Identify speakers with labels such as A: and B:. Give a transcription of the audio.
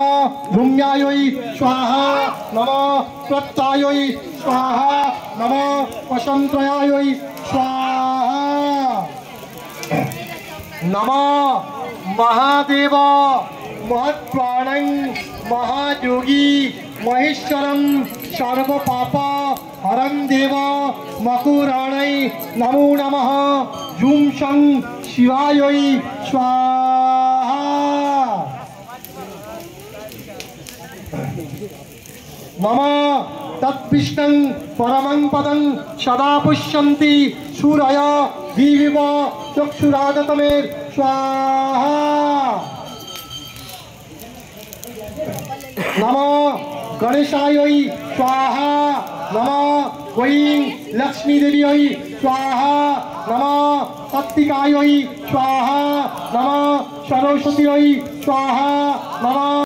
A: भूम्यायै स्वाहा नम प्रत्यायै स्वाहा नम वसंत्रयायै स्वाहा। नम, महादेव, महत्प्राणं महायोगी, महेश्वरं, सर्वपाप, हरं देव, मकुराणै नमो नमः। जुं शिवायै स्वाहा। मम तत्विष्णं परमं पदं सदा पुष्यन्ति सूरय दिविव चक्षुरागतमे, स्वाहा। नम गणेशायै स्वाहा, नम वैं लक्ष्मीदेव्यै स्वाहा, नम पत्तिकायै स्वाहा, नम सरस्वत्यै स्वाहा, नम